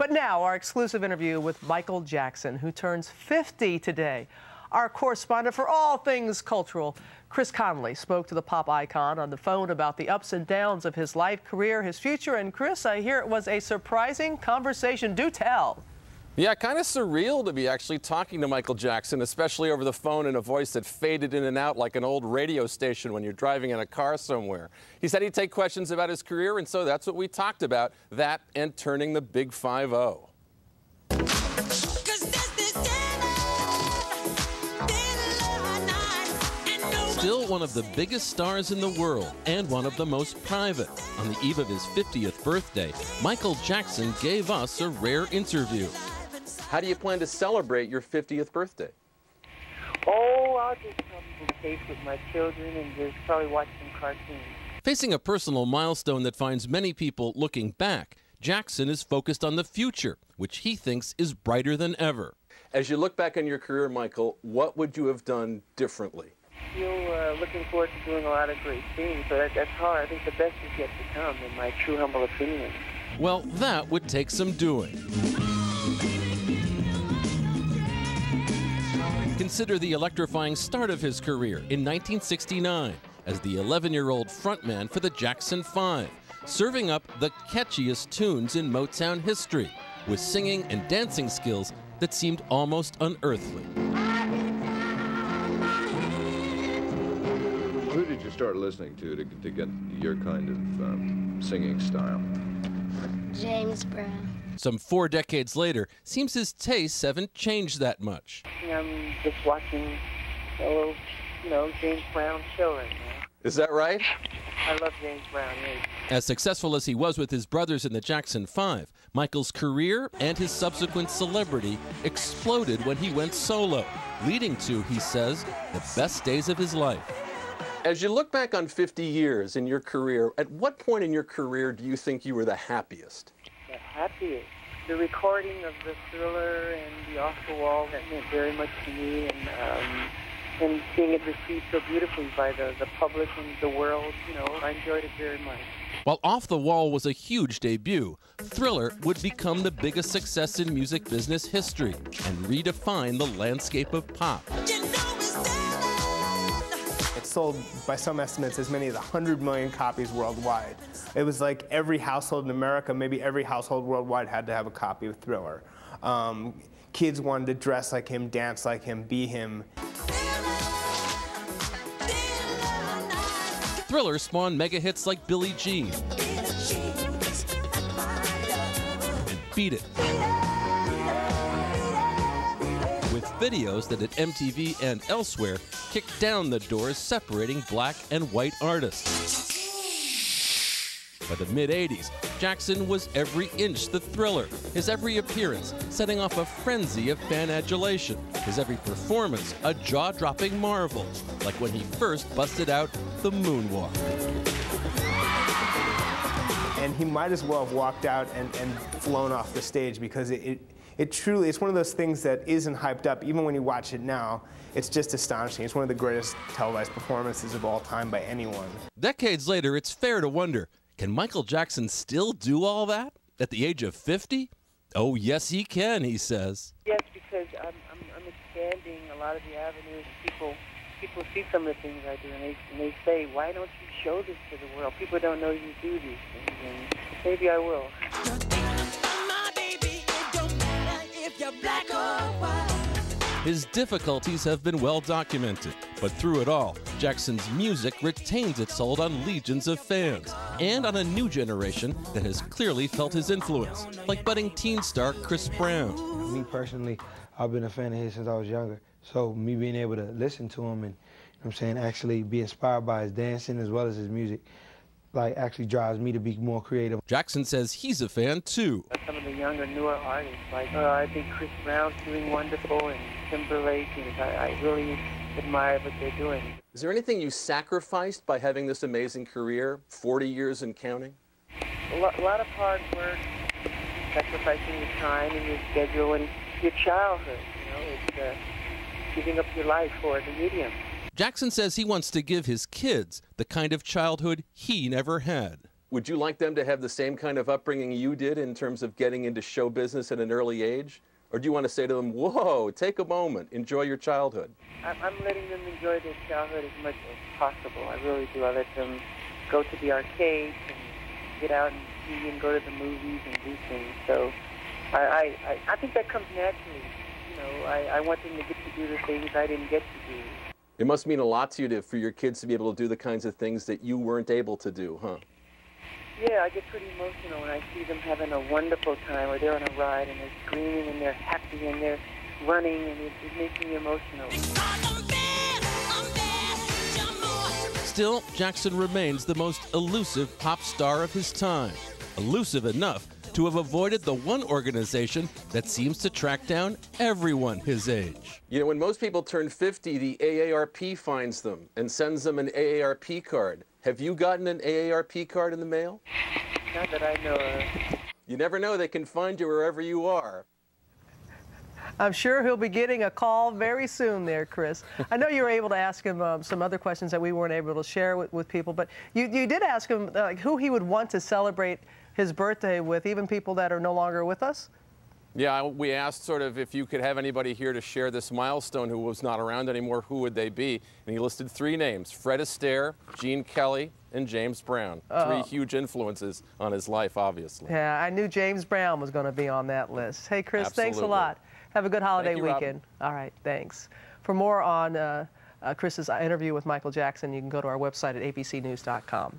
But now, our exclusive interview with Michael Jackson, who turns 50 today. Our correspondent for all things cultural, Chris Connelly, spoke to the pop icon on the phone about the ups and downs of his life, career, his future. And Chris, I hear it was a surprising conversation. Do tell. Yeah, kind of surreal to be actually talking to Michael Jackson, especially over the phone in a voice that faded in and out like an old radio station when you're driving in a car somewhere. He said he'd take questions about his career, and so that's what we talked about that and turning the big 5 0. Still one of the biggest stars in the world and one of the most private. On the eve of his 50th birthday, Michael Jackson gave us a rare interview. How do you plan to celebrate your 50th birthday? Oh, I'll just probably be safe with my children and just probably watch some cartoons. Facing a personal milestone that finds many people looking back, Jackson is focused on the future, which he thinks is brighter than ever. As you look back on your career, Michael, what would you have done differently? Still uh, looking forward to doing a lot of great things, but that, that's hard. I think the best is yet to come, in my true humble opinion. Well, that would take some doing. Consider the electrifying start of his career in 1969 as the 11 year old frontman for the Jackson 5, serving up the catchiest tunes in Motown history with singing and dancing skills that seemed almost unearthly. Who did you start listening to to, to get your kind of um, singing style? James Brown. Some four decades later, seems his tastes haven't changed that much. I'm just watching a little, you know, James Brown show right now. Is that right? I love James Brown, yes. As successful as he was with his brothers in the Jackson Five, Michael's career and his subsequent celebrity exploded when he went solo, leading to, he says, the best days of his life. As you look back on 50 years in your career, at what point in your career do you think you were the happiest? Happiest. The recording of the thriller and the off the wall that meant very much to me, and um, and seeing it received so beautifully by the, the public and the world. You know, I enjoyed it very much. While Off the Wall was a huge debut, Thriller would become the biggest success in music business history and redefine the landscape of pop. It sold, by some estimates, as many as 100 million copies worldwide. It was like every household in America, maybe every household worldwide had to have a copy of Thriller. Um, kids wanted to dress like him, dance like him, be him. Thriller spawned mega hits like Billie Jean and Beat It. Videos that at MTV and elsewhere kicked down the doors separating black and white artists. By the mid 80s, Jackson was every inch the thriller, his every appearance setting off a frenzy of fan adulation, his every performance a jaw dropping marvel, like when he first busted out the moonwalk. And he might as well have walked out and, and flown off the stage because it, it, it truly, it's one of those things that isn't hyped up. Even when you watch it now, it's just astonishing. It's one of the greatest televised performances of all time by anyone. Decades later, it's fair to wonder can Michael Jackson still do all that at the age of 50? Oh, yes, he can, he says. Yes, because I'm, I'm, I'm expanding a lot of the avenues. People people see some of the things I do, and they, and they say, why don't you show this to the world? People don't know you do these things, and maybe I will. His difficulties have been well documented, but through it all, Jackson's music retains its hold on legions of fans and on a new generation that has clearly felt his influence, like budding teen star Chris Brown. Me personally, I've been a fan of his since I was younger, so me being able to listen to him and, you know I'm saying, actually be inspired by his dancing as well as his music, like actually drives me to be more creative. Jackson says he's a fan too. Some of the younger, newer artists, like uh, I think Chris Brown's doing wonderful, and Timberlake, and I, I really admire what they're doing. Is there anything you sacrificed by having this amazing career, 40 years and counting? A lot, a lot of hard work, sacrificing your time and your schedule and your childhood. You know, it's uh, giving up your life for the medium. Jackson says he wants to give his kids the kind of childhood he never had. Would you like them to have the same kind of upbringing you did in terms of getting into show business at an early age? Or do you want to say to them, whoa, take a moment, enjoy your childhood? I'm letting them enjoy their childhood as much as possible. I really do. I let them go to the arcades and get out and see and go to the movies and do things. So I, I, I think that comes naturally. You know, I, I want them to get to do the things I didn't get to do. It must mean a lot to you to, for your kids to be able to do the kinds of things that you weren't able to do, huh? Yeah, I get pretty emotional when I see them having a wonderful time or they're on a ride and they're screaming and they're happy and they're running and it, it makes me emotional. Still, Jackson remains the most elusive pop star of his time. Elusive enough to have avoided the one organization that seems to track down everyone his age. You know, when most people turn 50, the AARP finds them and sends them an AARP card. Have you gotten an AARP card in the mail? Not that I know of. You never know, they can find you wherever you are. I'm sure he'll be getting a call very soon there, Chris. I know you were able to ask him um, some other questions that we weren't able to share with, with people, but you, you did ask him uh, who he would want to celebrate his birthday with, even people that are no longer with us? Yeah, we asked sort of if you could have anybody here to share this milestone who was not around anymore, who would they be? And he listed three names Fred Astaire, Gene Kelly, and James Brown. Oh. Three huge influences on his life, obviously. Yeah, I knew James Brown was going to be on that list. Hey, Chris, Absolutely. thanks a lot. Have a good holiday you, weekend. All right, thanks. For more on uh, uh, Chris's interview with Michael Jackson, you can go to our website at abcnews.com.